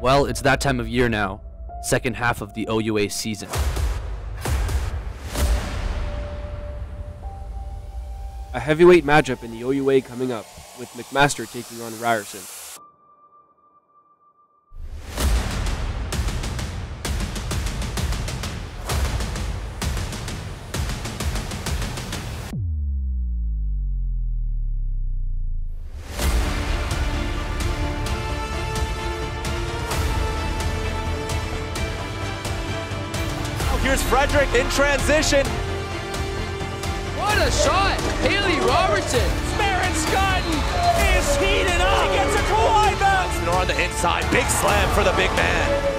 Well, it's that time of year now, second half of the OUA season. A heavyweight matchup in the OUA coming up, with McMaster taking on Ryerson. Here's Frederick in transition. What a shot! Haley Robertson! Marin Scotten is heating up. He gets a Kawhi bounce. And on the inside, big slam for the big man.